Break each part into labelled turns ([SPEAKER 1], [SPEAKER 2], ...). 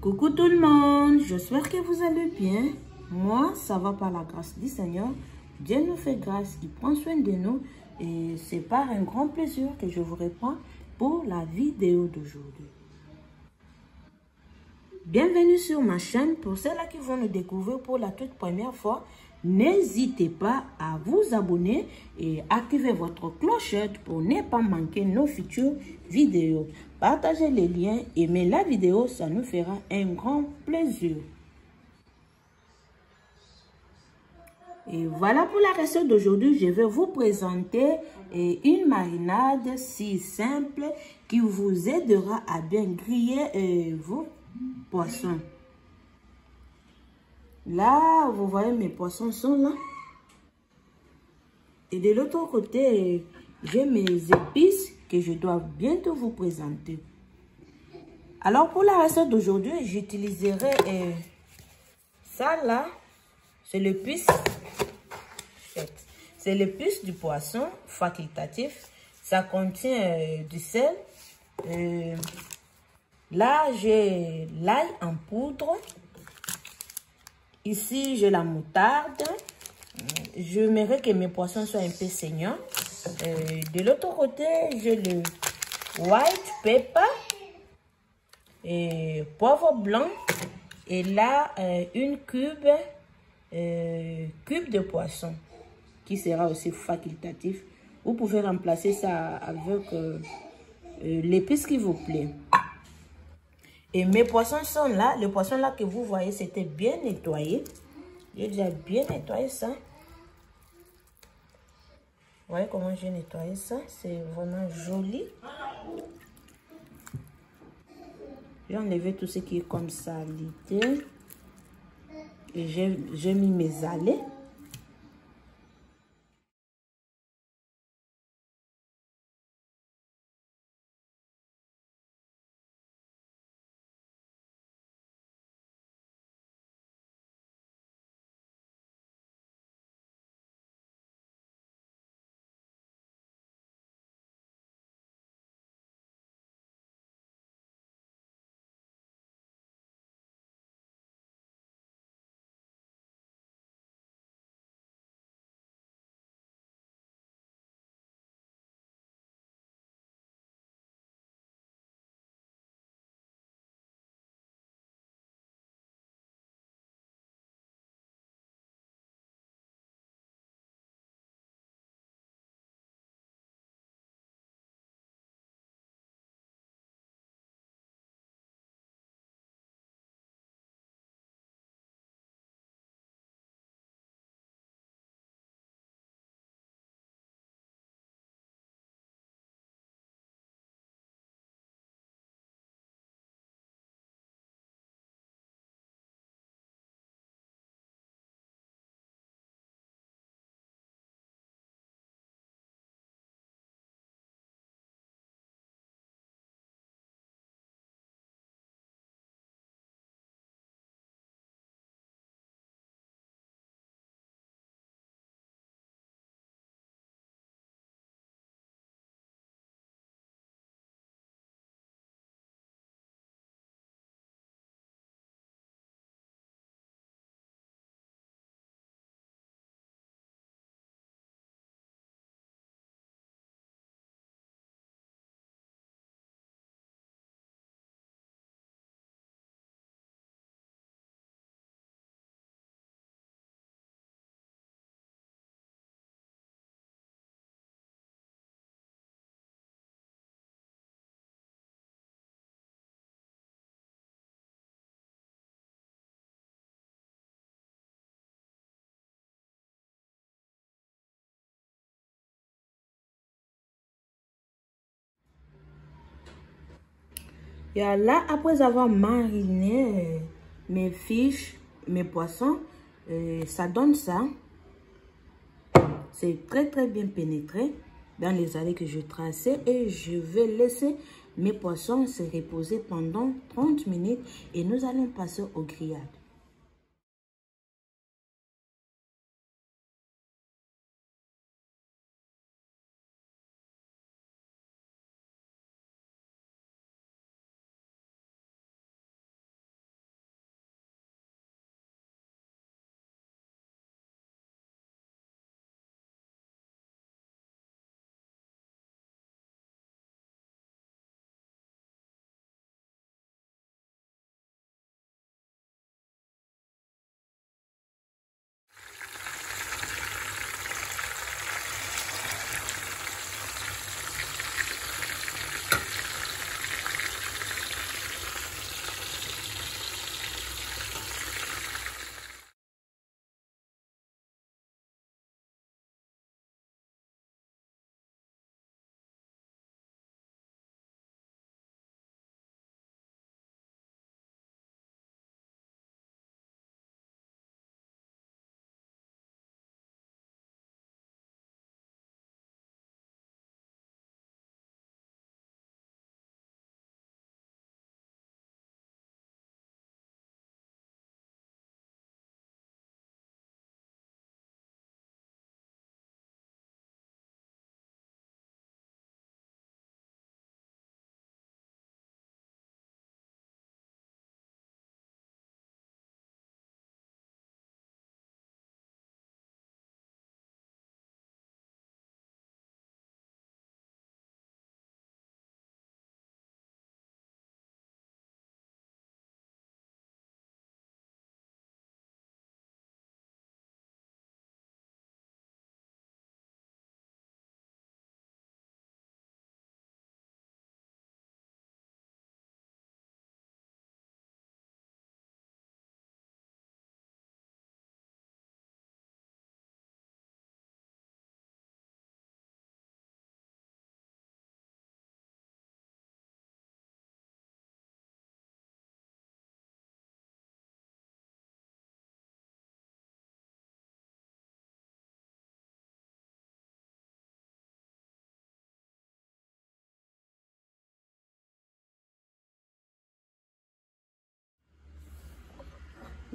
[SPEAKER 1] J'espère que vous allez bien. Moi, ça va par la grâce du Seigneur. Dieu nous fait grâce, il prend soin de nous. Et c'est par un grand plaisir que je vous réponds pour la vidéo d'aujourd'hui. Bienvenue sur ma chaîne. Pour ceux-là qui vont nous découvrir pour la toute première fois, n'hésitez pas à vous abonner et activer votre clochette pour ne pas manquer nos futures vidéos. Partagez les liens, aimez la vidéo, ça nous fera un grand plaisir. Et voilà pour la recette d'aujourd'hui, je vais vous présenter une marinade si simple qui vous aidera à bien griller vos poissons. Là, vous voyez, mes poissons sont là. Et de l'autre côté, j'ai mes épices que je dois bientôt vous présenter. Alors, pour la recette d'aujourd'hui, j'utiliserai euh, ça là. C'est l'épice. C'est l'épice du poisson facultatif. Ça contient euh, du sel. Euh, là, j'ai l'ail en poudre. Ici, j'ai la moutarde. Je mérite que mes poissons soient un peu saignants. Euh, de l'autre côté, j'ai le white pepper et poivre blanc. Et là, euh, une cube, euh, cube de poisson qui sera aussi facultatif. Vous pouvez remplacer ça avec l'épice qui vous plaît. Et mes poissons sont là. Le poisson là que vous voyez, c'était bien nettoyé. J'ai déjà bien nettoyé ça. Vous voyez comment j'ai nettoyé ça? C'est vraiment joli. J'ai enlevé tout ce qui est comme salité. Et j'ai mis mes allées. Et là, après avoir mariné mes fiches, mes poissons, ça donne ça. C'est très très bien pénétré dans les allées que je traçais et je vais laisser mes poissons se reposer pendant 30 minutes et nous allons passer au grillade.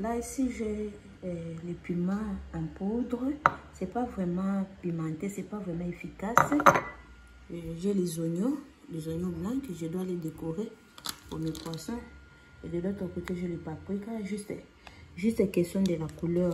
[SPEAKER 1] Là, ici, j'ai euh, le piment en poudre. C'est pas vraiment pimenté, c'est pas vraiment efficace. Euh, j'ai les oignons, les oignons blancs que je dois les décorer pour mes poissons. Et de l'autre côté, j'ai le paprika. Juste, juste question de la couleur.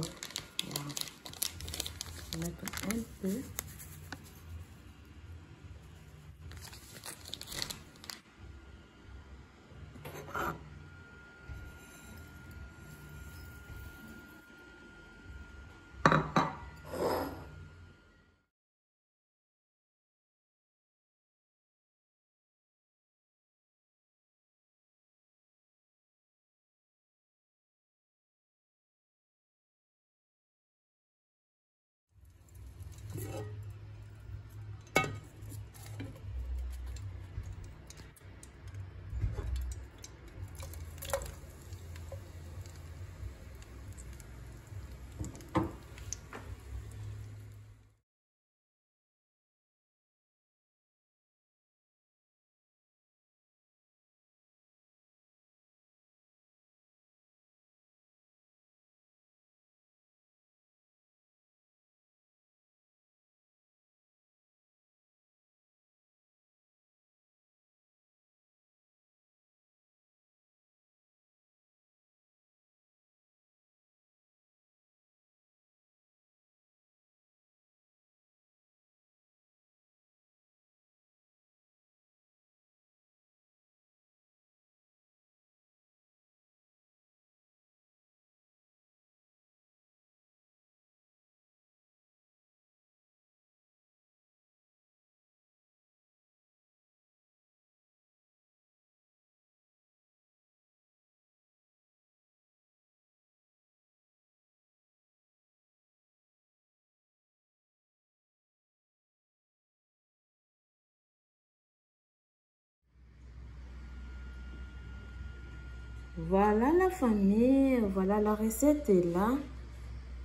[SPEAKER 1] Voilà la famille, voilà la recette est là.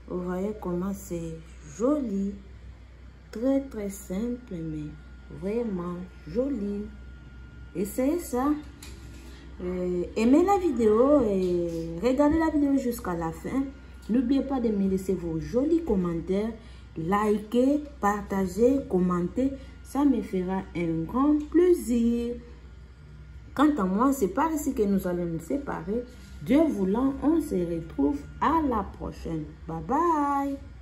[SPEAKER 1] Vous voyez comment c'est joli. Très très simple, mais vraiment joli. Essayez ça. Euh, aimez la vidéo et regardez la vidéo jusqu'à la fin. N'oubliez pas de me laisser vos jolis commentaires. Likez, partagez, commentez. Ça me fera un grand plaisir. Quant à moi, c'est par ici que nous allons nous séparer. Dieu voulant, on se retrouve à la prochaine. Bye bye.